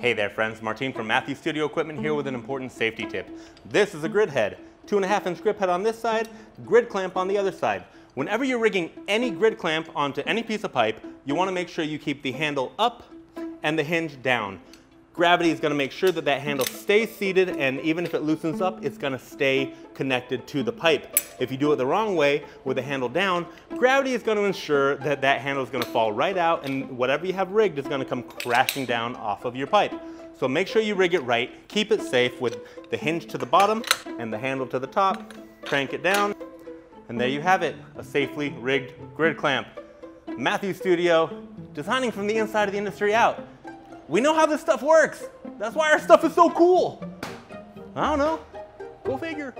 Hey there friends, Martin from Matthews Studio Equipment here with an important safety tip. This is a grid head. Two and a half inch grip head on this side, grid clamp on the other side. Whenever you're rigging any grid clamp onto any piece of pipe, you wanna make sure you keep the handle up and the hinge down. Gravity is gonna make sure that that handle stays seated and even if it loosens up, it's gonna stay connected to the pipe. If you do it the wrong way with the handle down, gravity is gonna ensure that that handle is gonna fall right out and whatever you have rigged is gonna come crashing down off of your pipe. So make sure you rig it right, keep it safe with the hinge to the bottom and the handle to the top, crank it down, and there you have it, a safely rigged grid clamp. Matthews Studio, designing from the inside of the industry out. We know how this stuff works. That's why our stuff is so cool. I don't know. Go figure.